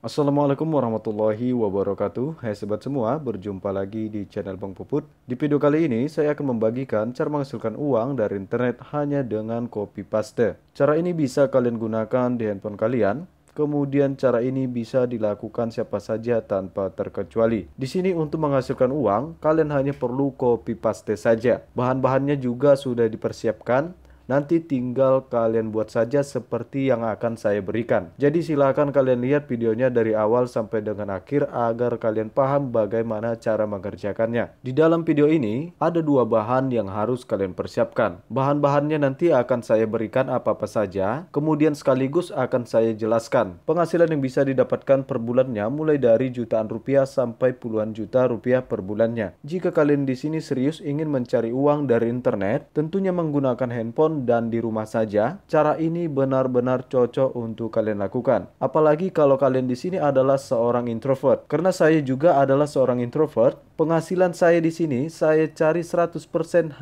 Assalamualaikum warahmatullahi wabarakatuh. Hai sobat semua, berjumpa lagi di channel Bang Puput. Di video kali ini saya akan membagikan cara menghasilkan uang dari internet hanya dengan copy paste. Cara ini bisa kalian gunakan di handphone kalian. Kemudian cara ini bisa dilakukan siapa saja tanpa terkecuali. Di sini untuk menghasilkan uang, kalian hanya perlu copy paste saja. Bahan-bahannya juga sudah dipersiapkan Nanti tinggal kalian buat saja seperti yang akan saya berikan. Jadi silahkan kalian lihat videonya dari awal sampai dengan akhir agar kalian paham bagaimana cara mengerjakannya. Di dalam video ini ada dua bahan yang harus kalian persiapkan. Bahan-bahannya nanti akan saya berikan apa-apa saja, kemudian sekaligus akan saya jelaskan. Penghasilan yang bisa didapatkan per bulannya mulai dari jutaan rupiah sampai puluhan juta rupiah per bulannya. Jika kalian di sini serius ingin mencari uang dari internet, tentunya menggunakan handphone dan di rumah saja, cara ini benar-benar cocok untuk kalian lakukan. Apalagi kalau kalian di sini adalah seorang introvert. Karena saya juga adalah seorang introvert, penghasilan saya di sini saya cari 100%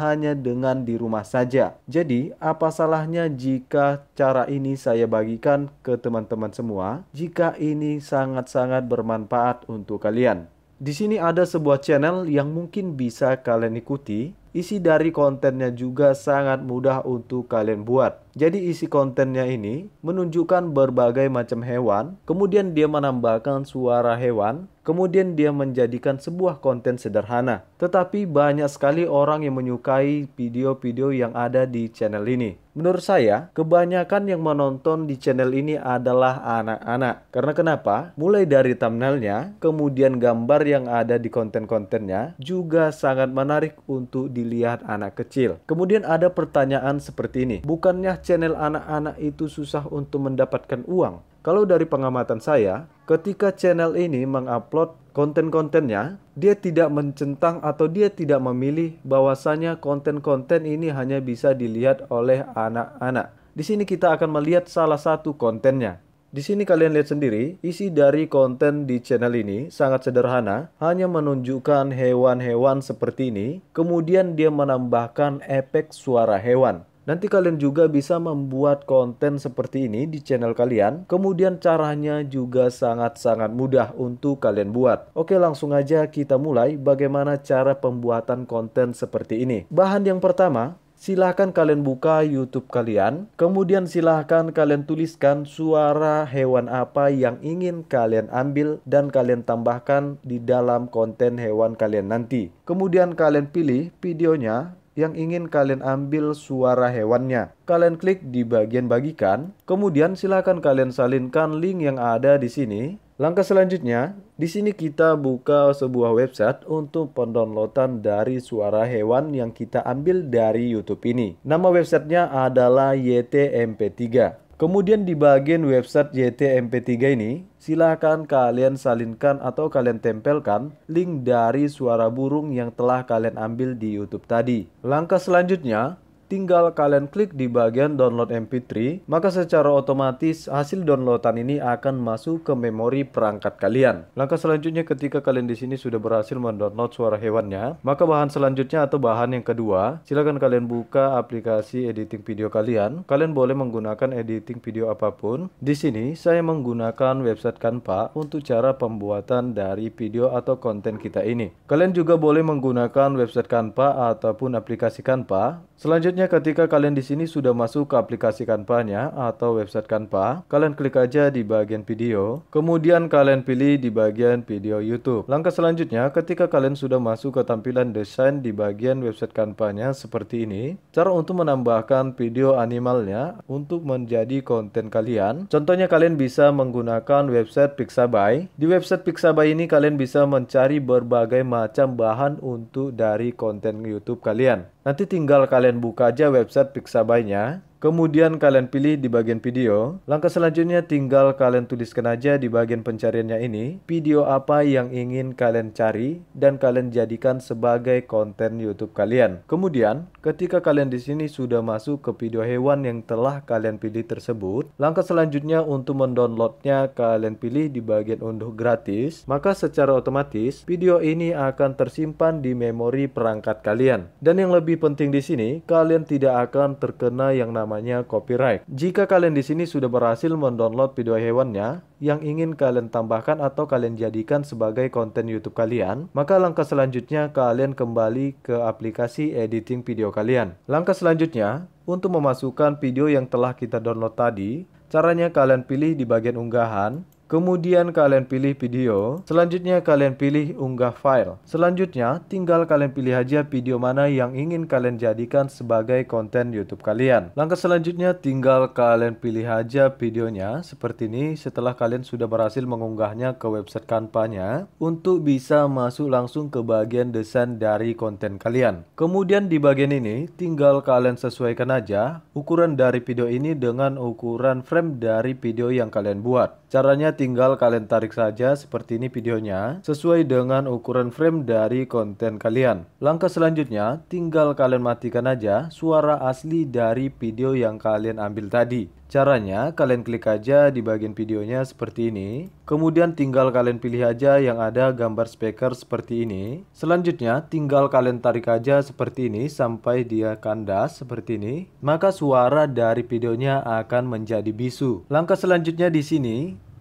hanya dengan di rumah saja. Jadi, apa salahnya jika cara ini saya bagikan ke teman-teman semua jika ini sangat-sangat bermanfaat untuk kalian. Di sini ada sebuah channel yang mungkin bisa kalian ikuti Isi dari kontennya juga sangat mudah untuk kalian buat. Jadi isi kontennya ini menunjukkan berbagai macam hewan, kemudian dia menambahkan suara hewan, kemudian dia menjadikan sebuah konten sederhana. Tetapi banyak sekali orang yang menyukai video-video yang ada di channel ini. Menurut saya, kebanyakan yang menonton di channel ini adalah anak-anak. Karena kenapa? Mulai dari thumbnailnya, kemudian gambar yang ada di konten-kontennya juga sangat menarik untuk dilihat anak kecil. Kemudian ada pertanyaan seperti ini, bukannya channel anak-anak itu susah untuk mendapatkan uang? Kalau dari pengamatan saya, ketika channel ini mengupload konten-kontennya, dia tidak mencentang atau dia tidak memilih bahwasanya konten-konten ini hanya bisa dilihat oleh anak-anak. Di sini kita akan melihat salah satu kontennya. Di sini kalian lihat sendiri, isi dari konten di channel ini sangat sederhana, hanya menunjukkan hewan-hewan seperti ini, kemudian dia menambahkan efek suara hewan. Nanti kalian juga bisa membuat konten seperti ini di channel kalian. Kemudian caranya juga sangat-sangat mudah untuk kalian buat. Oke langsung aja kita mulai bagaimana cara pembuatan konten seperti ini. Bahan yang pertama, silahkan kalian buka YouTube kalian. Kemudian silahkan kalian tuliskan suara hewan apa yang ingin kalian ambil dan kalian tambahkan di dalam konten hewan kalian nanti. Kemudian kalian pilih videonya yang ingin kalian ambil suara hewannya. Kalian klik di bagian bagikan, kemudian silahkan kalian salinkan link yang ada di sini Langkah selanjutnya, di sini kita buka sebuah website untuk pendownloadan dari suara hewan yang kita ambil dari YouTube ini. Nama websitenya adalah YTMP3. Kemudian di bagian website YTMP3 ini, silahkan kalian salinkan atau kalian tempelkan link dari suara burung yang telah kalian ambil di YouTube tadi. Langkah selanjutnya, tinggal kalian klik di bagian download MP3, maka secara otomatis hasil downloadan ini akan masuk ke memori perangkat kalian. Langkah selanjutnya ketika kalian di sini sudah berhasil mendownload suara hewannya, maka bahan selanjutnya atau bahan yang kedua, silakan kalian buka aplikasi editing video kalian. Kalian boleh menggunakan editing video apa pun. Di sini saya menggunakan website Canva untuk cara pembuatan dari video atau konten kita ini. Kalian juga boleh menggunakan website Canva ataupun aplikasi Canva. Selanjutnya Selanjutnya ketika kalian di sini sudah masuk ke aplikasi Canva-nya atau website Canva, kalian klik aja di bagian video, kemudian kalian pilih di bagian video YouTube. Langkah selanjutnya ketika kalian sudah masuk ke tampilan desain di bagian website Canva-nya seperti ini, cara untuk menambahkan video animalnya untuk menjadi konten kalian. Contohnya kalian bisa menggunakan website Pixabay. Di website Pixabay ini kalian bisa mencari berbagai macam bahan untuk dari konten YouTube kalian. Nanti tinggal kalian buka aja website Pixabay-nya Kemudian kalian pilih di bagian video. Langkah selanjutnya tinggal kalian tuliskan aja di bagian pencariannya ini video apa yang ingin kalian cari dan kalian jadikan sebagai konten YouTube kalian. Kemudian, ketika kalian di sini sudah masuk ke video hewan yang telah kalian pilih tersebut, langkah selanjutnya untuk mendownloadnya kalian pilih di bagian unduh gratis. Maka secara otomatis video ini akan tersimpan di memori perangkat kalian. Dan yang lebih penting di sini, kalian tidak akan terkena yang namanya namanya copyright. Jika kalian di sini sudah berhasil mendownload video hewannya yang ingin kalian tambahkan atau kalian jadikan sebagai konten YouTube kalian, maka langkah selanjutnya kalian kembali ke aplikasi editing video kalian. Langkah selanjutnya, untuk memasukkan video yang telah kita download tadi, caranya kalian pilih di bagian unggahan, Kemudian kalian pilih video. Selanjutnya kalian pilih unggah file. Selanjutnya tinggal kalian pilih aja video mana yang ingin kalian jadikan sebagai konten YouTube kalian. Langkah selanjutnya tinggal kalian pilih aja videonya seperti ini setelah kalian sudah berhasil mengunggahnya ke website Canva-nya untuk bisa masuk langsung ke bagian desain dari konten kalian. Kemudian di bagian ini tinggal kalian sesuaikan aja ukuran dari video ini dengan ukuran frame dari video yang kalian buat. Caranya tinggal kalian tarik saja seperti ini videonya sesuai dengan ukuran frame dari konten kalian. Langkah selanjutnya tinggal kalian matikan aja suara asli dari video yang kalian ambil tadi. Caranya kalian klik aja di bagian videonya seperti ini. Kemudian tinggal kalian pilih aja yang ada gambar speaker seperti ini. Selanjutnya tinggal kalian tarik aja seperti ini sampai dia kandas seperti ini. Maka suara dari videonya akan menjadi bisu. Langkah selanjutnya di sini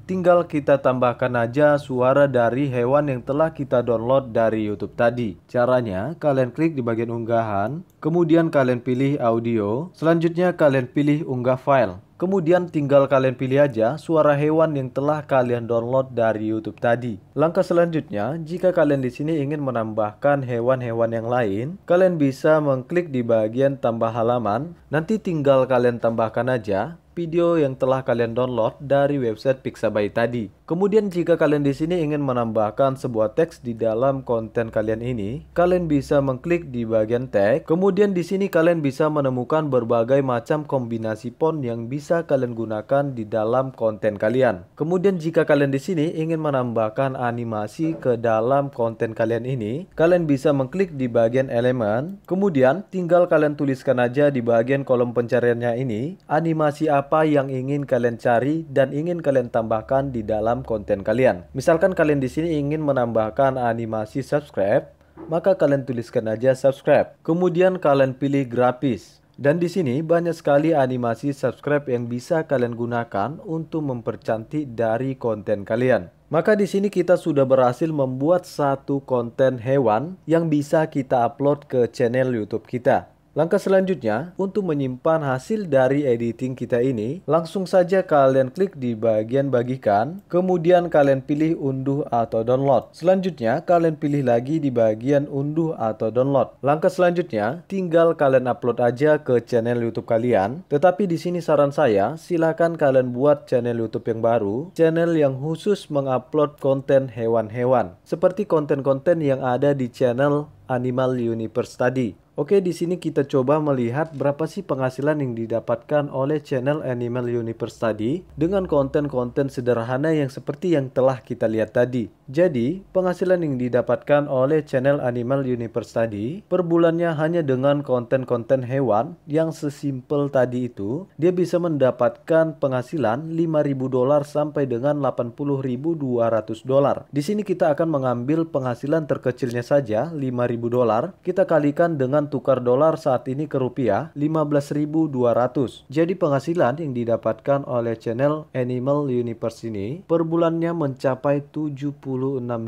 tinggal kita tambahkan aja suara dari hewan yang telah kita download dari YouTube tadi. Caranya, kalian klik di bagian unggahan, kemudian kalian pilih audio, selanjutnya kalian pilih unggah file. Kemudian tinggal kalian pilih aja suara hewan yang telah kalian download dari YouTube tadi. Langkah selanjutnya, jika kalian di sini ingin menambahkan hewan-hewan yang lain, kalian bisa mengklik di bagian tambah halaman. Nanti tinggal kalian tambahkan aja video yang telah kalian download dari website Pixabay tadi. Kemudian jika kalian di sini ingin menambahkan sebuah teks di dalam konten kalian ini, kalian bisa mengklik di bagian tag. Kemudian di sini kalian bisa menemukan berbagai macam kombinasi font yang bisa kalian gunakan di dalam konten kalian. Kemudian jika kalian di sini ingin menambahkan animasi ke dalam konten kalian ini, kalian bisa mengklik di bagian elemen. Kemudian tinggal kalian tuliskan aja di bagian kolom pencariannya ini animasi apa apa yang ingin kalian cari dan ingin kalian tambahkan di dalam konten kalian. Misalkan kalian di sini ingin menambahkan animasi subscribe, maka kalian tuliskan aja subscribe. Kemudian kalian pilih grafis. Dan di sini banyak sekali animasi subscribe yang bisa kalian gunakan untuk mempercantik dari konten kalian. Maka di sini kita sudah berhasil membuat satu konten hewan yang bisa kita upload ke channel YouTube kita. Langkah selanjutnya, untuk menyimpan hasil dari editing kita ini, langsung saja kalian klik di bagian bagikan, kemudian kalian pilih unduh atau download. Selanjutnya, kalian pilih lagi di bagian unduh atau download. Langkah selanjutnya, tinggal kalian upload aja ke channel YouTube kalian. Tetapi di sini saran saya, silakan kalian buat channel YouTube yang baru, channel yang khusus mengupload konten hewan-hewan, seperti konten-konten yang ada di channel Animal Universe tadi. Oke, di sini kita coba melihat berapa sih penghasilan yang didapatkan oleh channel Animal Universe tadi dengan konten-konten sederhana yang seperti yang telah kita lihat tadi. Jadi, penghasilan yang didapatkan oleh channel Animal Universe tadi per bulannya hanya dengan konten-konten hewan yang sesimpel tadi itu, dia bisa mendapatkan penghasilan 5.000 dolar sampai dengan 80.200 dolar. Di sini kita akan mengambil penghasilan terkecilnya saja 5.000 dolar, kita kalikan dengan tukar dolar saat ini ke rupiah 15.200. Jadi penghasilan yang didapatkan oleh channel Animal Universe ini per bulannya mencapai 76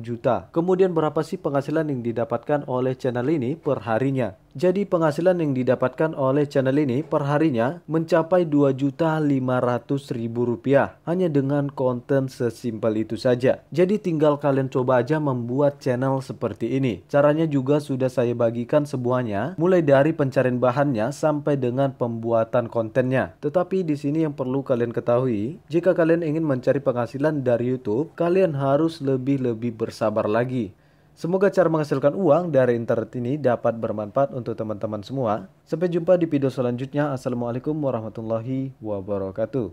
juta. Kemudian berapa sih penghasilan yang didapatkan oleh channel ini per harinya? Jadi penghasilan yang didapatkan oleh channel ini perharinya mencapai Rp2.500.000 hanya dengan konten sesimpel itu saja. Jadi tinggal kalian coba aja membuat channel seperti ini. Caranya juga sudah saya bagikan semuanya, mulai dari pencarian bahannya sampai dengan pembuatan kontennya. Tetapi di sini yang perlu kalian ketahui, jika kalian ingin mencari penghasilan dari YouTube, kalian harus lebih-lebih bersabar lagi. Semoga cara menghasilkan uang dari internet ini dapat bermanfaat untuk teman-teman semua. Sampai jumpa di video selanjutnya. Assalamualaikum warahmatullahi wabarakatuh.